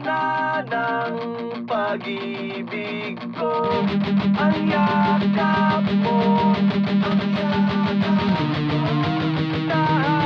sana ng pag-ibig ko. Ang yakap mo, ang yakap mo. Tahan